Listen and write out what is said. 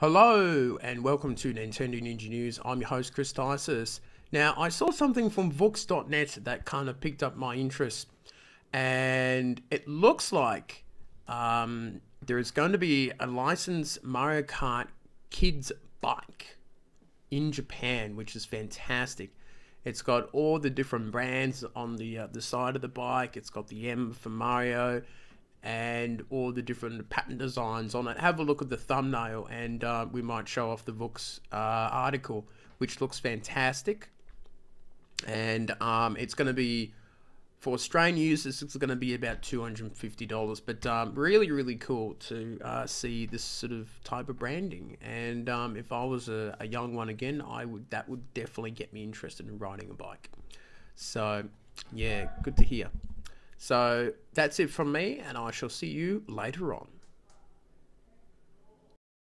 Hello and welcome to Nintendo Ninja News. I'm your host Chris Tysis. Now I saw something from Vooks.net that kind of picked up my interest, and it looks like um, there is going to be a licensed Mario Kart Kids bike in Japan, which is fantastic. It's got all the different brands on the uh, the side of the bike. It's got the M for Mario and all the different pattern designs on it. Have a look at the thumbnail, and uh, we might show off the Vooks uh, article, which looks fantastic. And um, it's going to be for Australian users, it's going to be about two hundred and fifty dollars. But um, really, really cool to uh, see this sort of type of branding. And um, if I was a, a young one again, I would that would definitely get me interested in riding a bike. So yeah, good to hear. So that's it from me, and I shall see you later on.